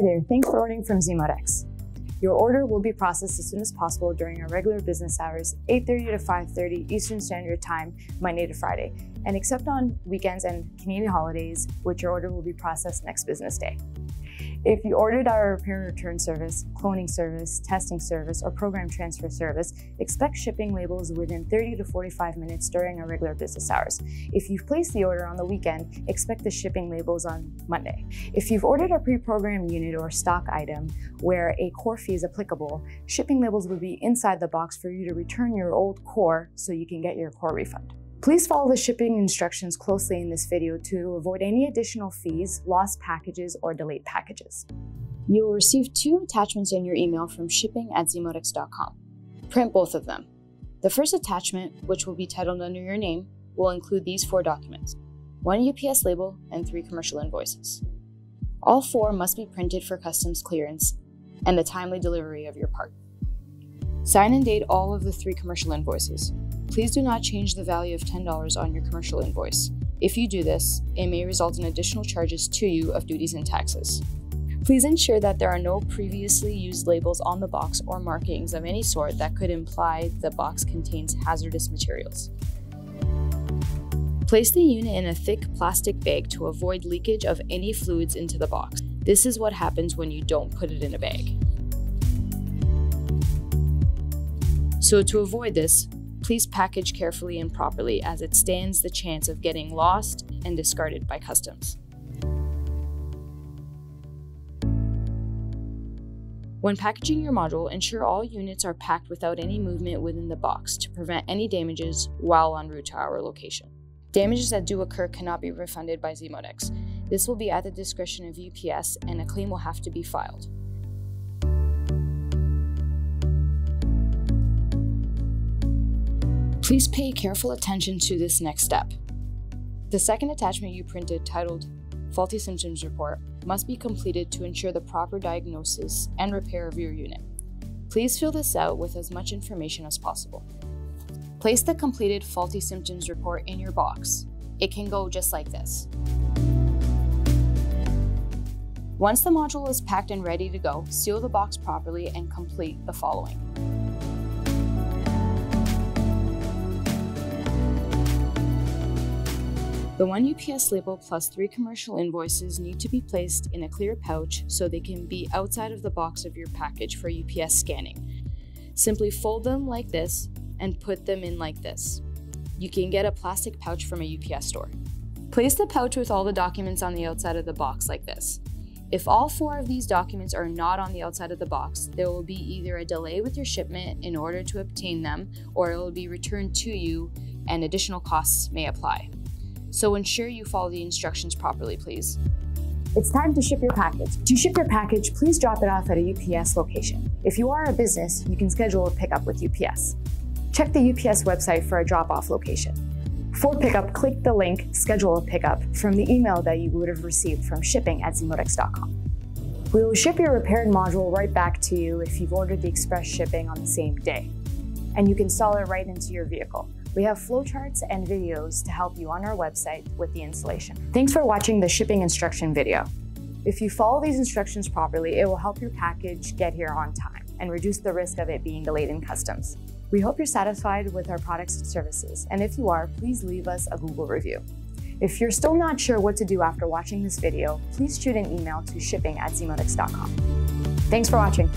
there, thanks for ordering from XeMODeX. Your order will be processed as soon as possible during our regular business hours, 8.30 to 5.30 Eastern Standard Time, Monday to Friday, and except on weekends and Canadian holidays, which your order will be processed next business day. If you ordered our repair return service, cloning service, testing service, or program transfer service, expect shipping labels within 30 to 45 minutes during our regular business hours. If you've placed the order on the weekend, expect the shipping labels on Monday. If you've ordered a pre-programmed unit or stock item where a core fee is applicable, shipping labels will be inside the box for you to return your old core so you can get your core refund. Please follow the shipping instructions closely in this video to avoid any additional fees, lost packages, or delayed packages. You will receive two attachments in your email from shipping at xemodex.com. Print both of them. The first attachment, which will be titled under your name, will include these four documents one UPS label and three commercial invoices. All four must be printed for customs clearance and the timely delivery of your part. Sign and date all of the three commercial invoices. Please do not change the value of $10 on your commercial invoice. If you do this, it may result in additional charges to you of duties and taxes. Please ensure that there are no previously used labels on the box or markings of any sort that could imply the box contains hazardous materials. Place the unit in a thick plastic bag to avoid leakage of any fluids into the box. This is what happens when you don't put it in a bag. So to avoid this, Please package carefully and properly as it stands the chance of getting lost and discarded by customs. When packaging your module, ensure all units are packed without any movement within the box to prevent any damages while en route to our location. Damages that do occur cannot be refunded by XeMODeX. This will be at the discretion of UPS and a claim will have to be filed. Please pay careful attention to this next step. The second attachment you printed, titled Faulty Symptoms Report, must be completed to ensure the proper diagnosis and repair of your unit. Please fill this out with as much information as possible. Place the completed Faulty Symptoms Report in your box. It can go just like this. Once the module is packed and ready to go, seal the box properly and complete the following. The one UPS label plus three commercial invoices need to be placed in a clear pouch so they can be outside of the box of your package for UPS scanning. Simply fold them like this and put them in like this. You can get a plastic pouch from a UPS store. Place the pouch with all the documents on the outside of the box like this. If all four of these documents are not on the outside of the box, there will be either a delay with your shipment in order to obtain them, or it will be returned to you and additional costs may apply so ensure you follow the instructions properly, please. It's time to ship your package. To ship your package, please drop it off at a UPS location. If you are a business, you can schedule a pickup with UPS. Check the UPS website for a drop-off location. For pickup, click the link Schedule a Pickup from the email that you would have received from shipping at xemodex.com. We will ship your repaired module right back to you if you've ordered the express shipping on the same day. And you can install it right into your vehicle. We have flowcharts and videos to help you on our website with the installation. Thanks for watching the shipping instruction video. If you follow these instructions properly, it will help your package get here on time and reduce the risk of it being delayed in customs. We hope you're satisfied with our products and services, and if you are, please leave us a Google review. If you're still not sure what to do after watching this video, please shoot an email to shipping at xemodex.com. Thanks for watching.